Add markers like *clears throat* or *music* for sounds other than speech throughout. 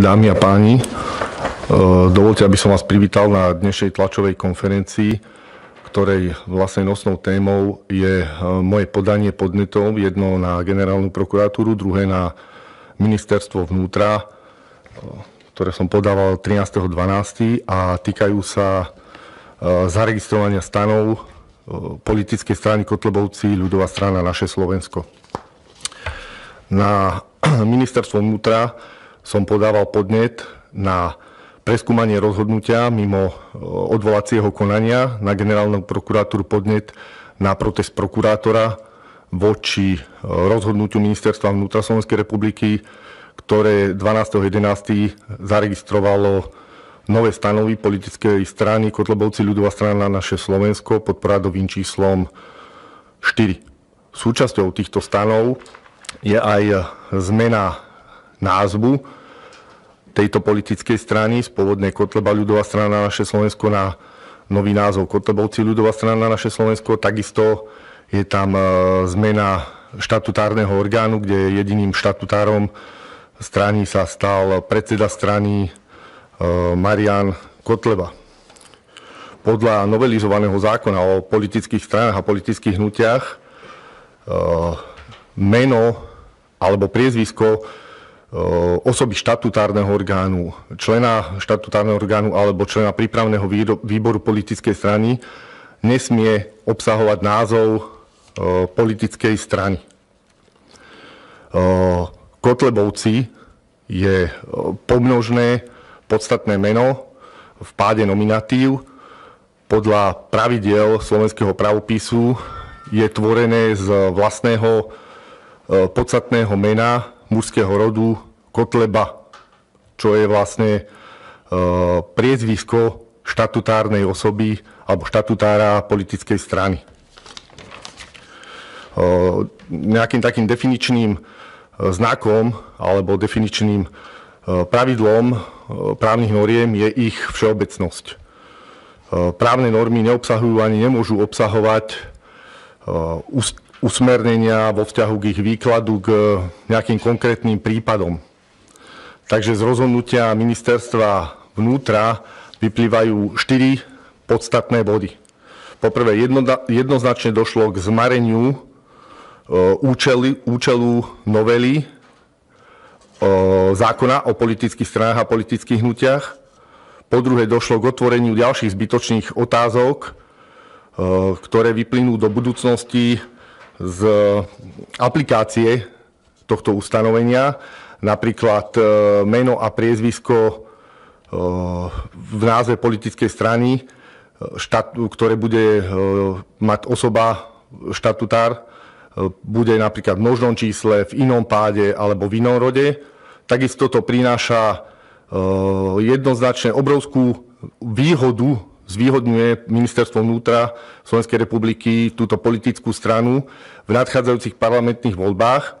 Dámy a páni, e, dovolte, aby som vás privítal na dnešnej tlačovej konferencii, ktorej vlastne nosnou témou je e, moje podanie podnetov, jedno na generálnu prokuratúru, druhé na ministerstvo vnútra, e, ktoré som podával 13.12. a týkajú sa zaregistrovania stanov politickej strany Kotlebovci, ľudová strana Naše Slovensko. Na *clears throat* ministerstvo vnútra som podával podnet na preskúmanie rozhodnutia mimo e, odvolacieho konania na generálnu prokuratúru podnet na protest prokurátora voči e, rozhodnutiu ministerstva vnútra Slovenskej republiky, ktoré 12.11. zaregistrovalo nové stanovy politickej strany Kotlebovci ľudová strana naše Slovensko pod poradovým číslom 4. Súčasťou týchto stanov je aj zmena názvu tejto politickej strany z pôvodnej Kotleba ľudová strana na naše Slovensko na nový názov Kotlebovci ľudová strana na naše Slovensko. Takisto je tam e, zmena štatutárneho orgánu, kde jediným štatutárom strany sa stal predseda strany e, Marian Kotleba. Podľa novelizovaného zákona o politických stranách a politických hnutiach e, meno alebo priezvisko osoby štatutárneho orgánu, člena štatutárneho orgánu alebo člena prípravného výboru politickej strany nesmie obsahovať názov politickej strany. Kotlebovci je pomnožné podstatné meno v páde nominatív. Podľa pravidiel slovenského pravopisu je tvorené z vlastného podstatného mena mužského rodu Kotleba, čo je vlastne e, priezvisko štatutárnej osoby alebo štatutára politickej strany. E, nejakým takým definičným e, znakom alebo definičným pravidlom právnych noriem je ich všeobecnosť. Právne normy neobsahujú ani nemôžu obsahovať usmernenia vo vzťahu k ich výkladu k nejakým konkrétnym prípadom. Takže z rozhodnutia ministerstva vnútra vyplývajú štyri podstatné body. Poprvé, jednoznačne došlo k zmareniu e, účelu, novely e, zákona o politických stranách a politických hnutiach. Po druhé, došlo k otvoreniu ďalších zbytočných otázok, ktoré vyplynú do budúcnosti z aplikácie tohto ustanovenia, napríklad e, meno a priezvisko e, v názve politickej strany, e, ktoré bude mať osoba, štatutár, bude napríklad v množnom čísle, v inom páde alebo v inom rode. Takisto to prináša jednoznačne obrovskú výhodu zvýhodňuje ministerstvo vnútra Slovenskej republiky túto politickú stranu v nadchádzajúcich parlamentných voľbách,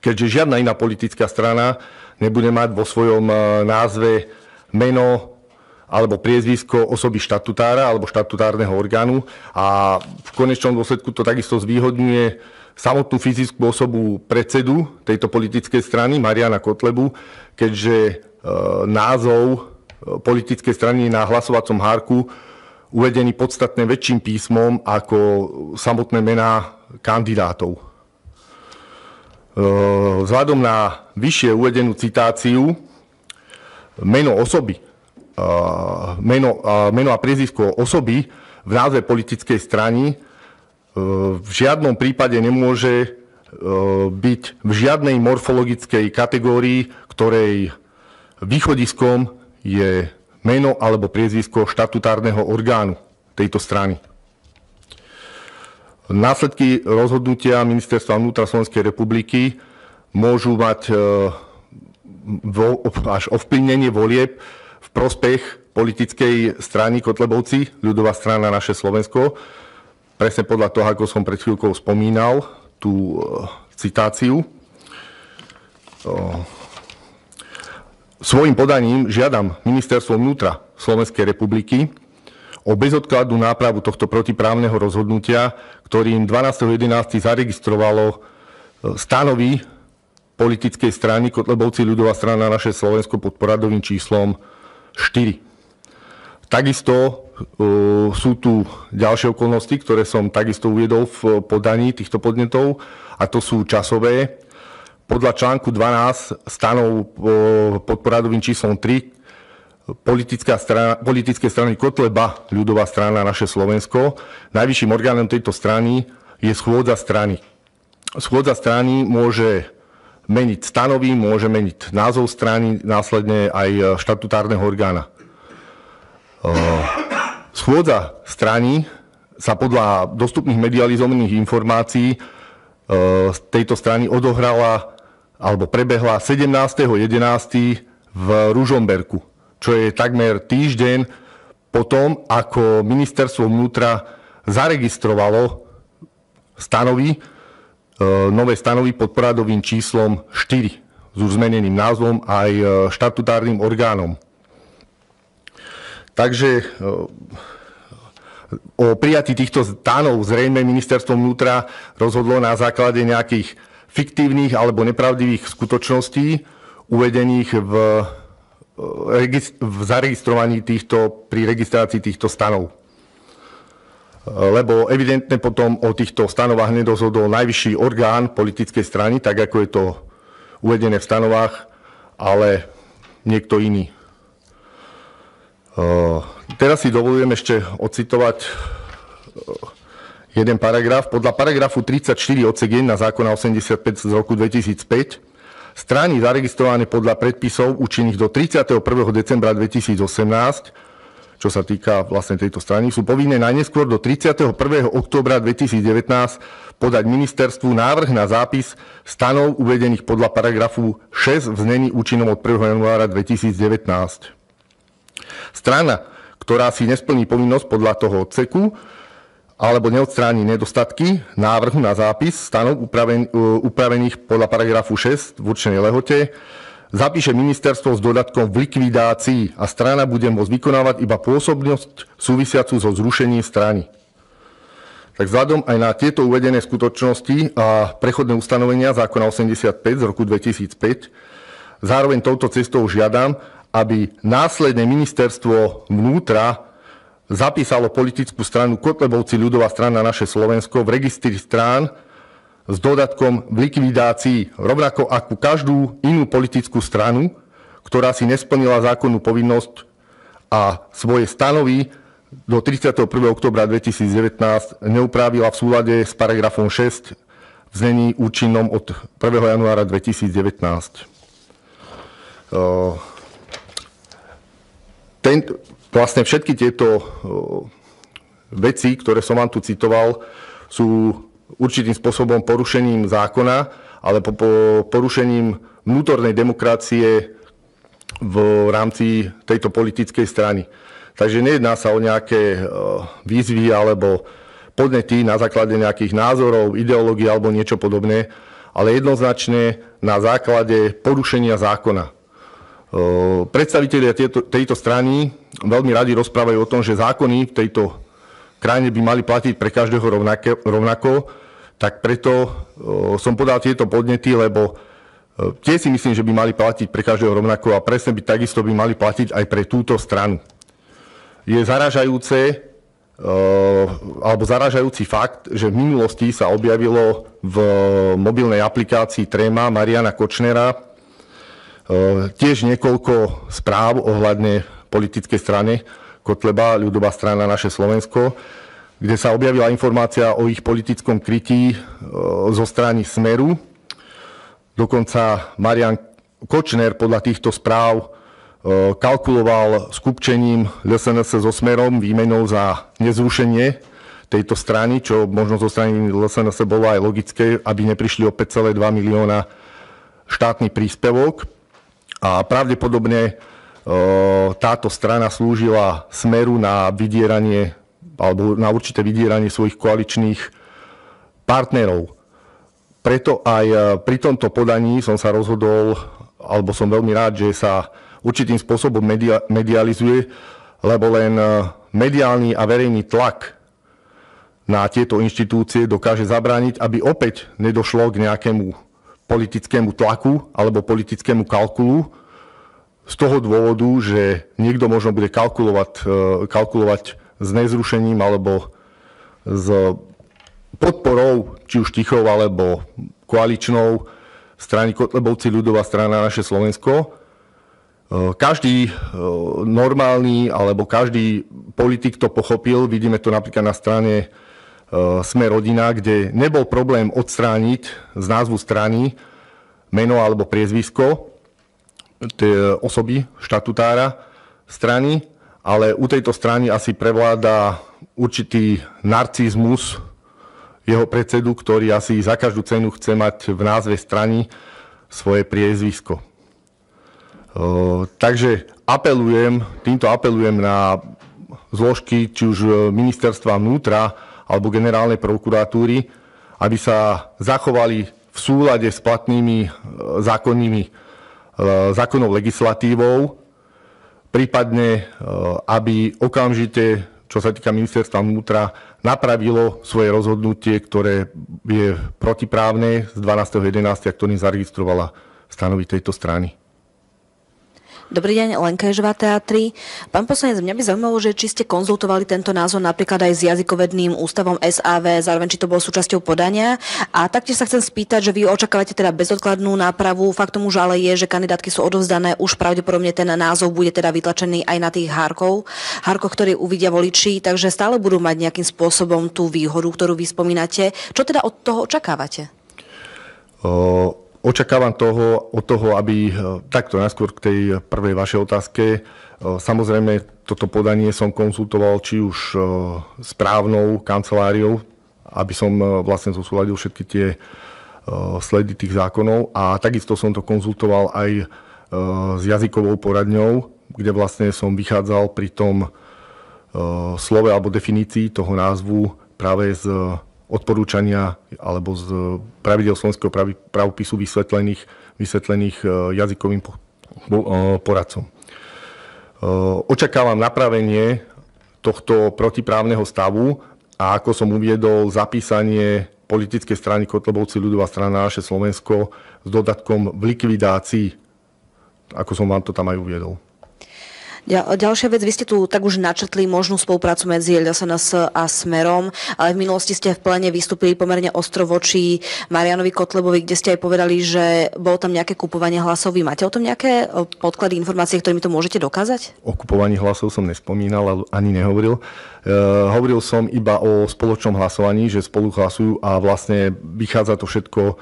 keďže žiadna iná politická strana nebude mať vo svojom e, názve meno alebo priezvisko osoby štatutára alebo štatutárneho orgánu a v konečnom dôsledku to takisto zvýhodňuje samotnú fyzickú osobu predsedu tejto politickej strany, Mariana Kotlebu, keďže e, názov politickej strany na hlasovacom hárku uvedený podstatne väčším písmom ako samotné mená kandidátov. E, vzhľadom na vyššie uvedenú citáciu, meno osoby, e, meno, meno a priezvisko osoby v názve politickej strany e, v žiadnom prípade nemôže byť v žiadnej morfologickej kategórii, ktorej východiskom je meno alebo priezvisko štatutárneho orgánu tejto strany. Následky rozhodnutia Ministerstva vnútra Slovenskej republiky môžu mať e, až ovplyvnenie volieb v prospech politickej strany Kotlebovci, ľudová strana naše Slovensko. Presne podľa toho, ako som pred chvíľkou spomínal, tú e, citáciu. Svojím podaním žiadam Ministerstvo vnútra Slovenskej republiky o bezodkladnú nápravu tohto protiprávneho rozhodnutia, ktorým 12.11. zaregistrovalo e, stanovy politickej strany Kotlebovci ľudová strana naše Slovensko pod poradovým číslom 4. Takisto uh, sú tu ďalšie okolnosti, ktoré som takisto uviedol v podaní týchto podnetov a to sú časové. Podľa článku 12 stanov pod poradovým číslom 3 politická strana, politické strany Kotleba, ľudová strana naše Slovensko. Najvyšším orgánom tejto strany je schôdza strany. Schôdza strany môže meniť stanovy, môže meniť názov strany, následne aj štatutárneho orgána. Schôdza strany sa podľa dostupných medializovaných informácií z tejto strany odohrala alebo prebehla 17.11. v Ružomberku čo je takmer týždeň po tom, ako ministerstvo vnútra zaregistrovalo stanovy, e, nové stanovy pod poradovým číslom 4 s už zmeneným názvom aj e, štatutárnym orgánom. Takže e, o prijatí týchto stanov zrejme ministerstvo vnútra rozhodlo na základe nejakých fiktívnych alebo nepravdivých skutočností uvedených v v zaregistrovaní týchto, pri registrácii týchto stanov. Lebo evidentne potom o týchto stanovách nedozhodol najvyšší orgán politickej strany, tak ako je to uvedené v stanovách, ale niekto iný. Teraz si dovolujem ešte ocitovať jeden paragraf. Podľa paragrafu 34 odsek 1 zákona 85 z roku 2005 Strany zaregistrované podľa predpisov účinných do 31. decembra 2018 čo sa týka vlastne tejto strany, sú povinné najneskôr do 31. októbra 2019 podať ministerstvu návrh na zápis stanov uvedených podľa paragrafu 6 v znení účinnom od 1. januára 2019. Strana, ktorá si nesplní povinnosť podľa toho odseku, alebo neodstráni nedostatky návrhu na zápis stanov upraven, upravených podľa paragrafu 6 v určenej lehote, zapíše ministerstvo s dodatkom v likvidácii a strana bude môcť vykonávať iba pôsobnosť súvisiacu so zrušením strany. Tak vzhľadom aj na tieto uvedené skutočnosti a prechodné ustanovenia zákona 85 z roku 2005, zároveň touto cestou žiadam, aby následne ministerstvo vnútra zapísalo politickú stranu Kotlebovci ľudová strana naše Slovensko v registri strán s dodatkom v likvidácii, rovnako ako každú inú politickú stranu, ktorá si nesplnila zákonnú povinnosť a svoje stanovy do 31. oktobra 2019 neupravila v súlade s paragrafom 6 v znení účinnom od 1. januára 2019. Tento, Vlastne všetky tieto veci, ktoré som vám tu citoval, sú určitým spôsobom porušením zákona, ale po, porušením vnútornej demokracie v rámci tejto politickej strany. Takže nejedná sa o nejaké výzvy alebo podnety na základe nejakých názorov, ideológií alebo niečo podobné, ale jednoznačne na základe porušenia zákona. Predstavitelia tejto strany veľmi radi rozprávajú o tom, že zákony v tejto krajine by mali platiť pre každého rovnako, tak preto som podal tieto podnety, lebo tie si myslím, že by mali platiť pre každého rovnako a presne by takisto by mali platiť aj pre túto stranu. Je zaražajúce, alebo zaražajúci fakt, že v minulosti sa objavilo v mobilnej aplikácii Trema Mariana Kočnera tiež niekoľko správ ohľadne politickej strany Kotleba, ľudová strana naše Slovensko, kde sa objavila informácia o ich politickom krytí eh, zo strany Smeru. Dokonca Marian Kočner podľa týchto správ eh, kalkuloval skupčením LSNS so Smerom výmenou za nezrušenie tejto strany, čo možno zo strany LSNS bolo aj logické, aby neprišli o 5,2 milióna štátny príspevok. A pravdepodobne táto strana slúžila smeru na vydieranie alebo na určité vydieranie svojich koaličných partnerov. Preto aj e, pri tomto podaní som sa rozhodol, alebo som veľmi rád, že sa určitým spôsobom media, medializuje, lebo len e, mediálny a verejný tlak na tieto inštitúcie dokáže zabrániť, aby opäť nedošlo k nejakému politickému tlaku alebo politickému kalkulu z toho dôvodu, že niekto možno bude kalkulovať, e, kalkulovať s nezrušením alebo s podporou, či už tichou alebo koaličnou strany Kotlebovci ľudová strana naše Slovensko. E, každý e, normálny alebo každý politik to pochopil. Vidíme to napríklad na strane Sme rodina, kde nebol problém odstrániť z názvu strany meno alebo priezvisko osoby, štatutára strany, ale u tejto strany asi prevláda určitý narcizmus jeho predsedu, ktorý asi za každú cenu chce mať v názve strany svoje priezvisko. Takže apelujem, týmto apelujem na zložky, či už ministerstva vnútra alebo generálnej prokuratúry, aby sa zachovali v súlade s platnými zákonnými zákonnou legislatívou, prípadne aby okamžite čo sa týka ministerstva vnútra, napravilo svoje rozhodnutie, ktoré je protiprávne z 12.11., ktorým zaregistrovala stanovy tejto strany. Dobrý deň, Lenka Ježová teatri. Pán poslanec, mňa by zaujímalo, že či ste konzultovali tento názor napríklad aj s jazykovedným ústavom SAV, zároveň či to bolo súčasťou podania. A taktiež sa chcem spýtať, že vy očakávate teda bezodkladnú nápravu. Faktom už ale je, že kandidátky sú odovzdané, už pravdepodobne ten názov bude teda vytlačený aj na tých hárkov, hárkoch, ktoré uvidia voliči, takže stále budú mať nejakým spôsobom tú výhodu, ktorú vy spomínate. Čo teda od toho očakávate? O Očakávam toho, od toho, aby e, takto najskôr k tej prvej vašej otázke. E, samozrejme, toto podanie som konzultoval či už e, s právnou kanceláriou, aby som vlastne zosúladil všetky tie sledy tých zákonov a takisto som to konzultoval aj s jazykovou poradňou, kde vlastne som vychádzal pri tom slove alebo definícii toho názvu práve z odporúčania alebo z pravidel slovenského pravopisu vysvetlených, vysvetlených e, jazykovým e, poradcom. E, očakávam napravenie tohto protiprávneho stavu a ako som uviedol, zapísanie politickej strany Kotlebovci ľudová strana naše Slovensko s dodatkom v likvidácii, ako som vám to tam aj uviedol. Ďalšia vec, vy ste tu tak už načrtli možnú spoluprácu medzi LSNS a Smerom, ale v minulosti ste v plene vystúpili pomerne ostro voči Marianovi Kotlebovi, kde ste aj povedali, že bolo tam nejaké kupovanie hlasov. Vy máte o tom nejaké podklady, informácie, ktorými to môžete dokázať? O kupovaní hlasov som nespomínal, ani nehovoril. E, hovoril som iba o spoločnom hlasovaní, že spolu hlasujú a vlastne vychádza to všetko e,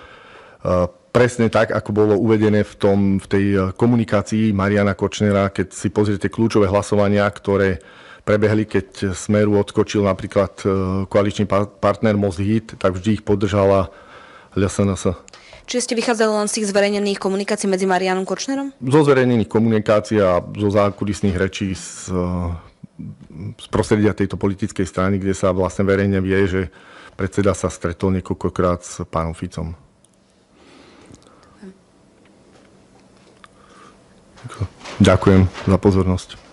presne tak, ako bolo uvedené v, tom, v tej eh, komunikácii Mariana Kočnera, keď si pozriete kľúčové hlasovania, ktoré prebehli, keď Smeru odskočil napríklad eh, koaličný partner Most Hit, tak vždy ich podržala LSNS. Čiže ste vychádzali len z tých zverejnených komunikácií medzi Marianom Kočnerom? Zo zverejnených komunikácií a zo zákulisných rečí z, eh, z prostredia tejto politickej strany, kde sa vlastne verejne vie, že predseda sa stretol niekoľkokrát s pánom Ficom. Ďakujem za pozornosť.